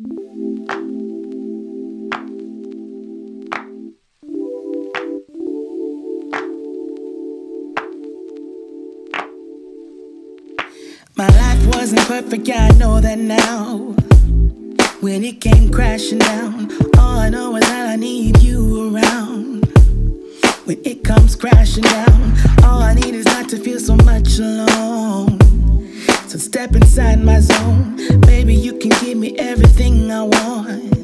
My life wasn't perfect, yeah, I know that now. When it came crashing down, all I know is that I need you around. When it comes crashing down, all I need is not to feel so much alone. So step inside my zone, baby, you can give me everything I want.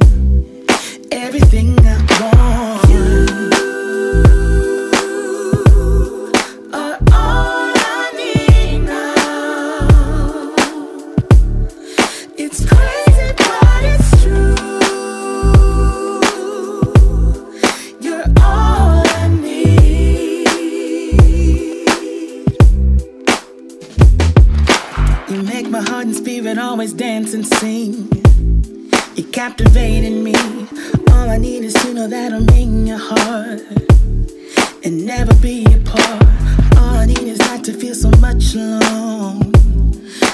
You make my heart and spirit always dance and sing. You're captivating me. All I need is to know that I'm in your heart and never be apart. All I need is not to feel so much alone.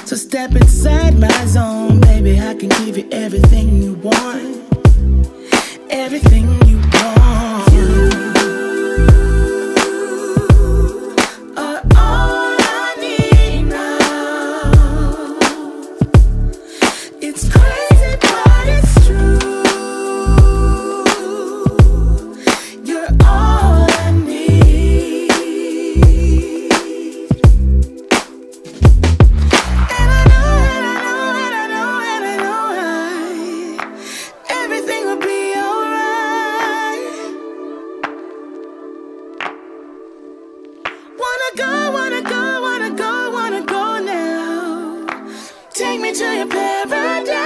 So step inside my zone, baby. I can give you everything you want, everything me to your paradise.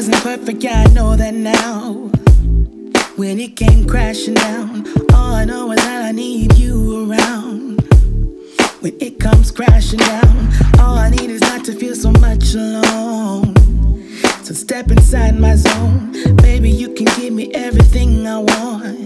wasn't perfect, yeah, I know that now. When it came crashing down, all I know is that I need you around. When it comes crashing down, all I need is not to feel so much alone. So step inside my zone, baby, you can give me everything I want.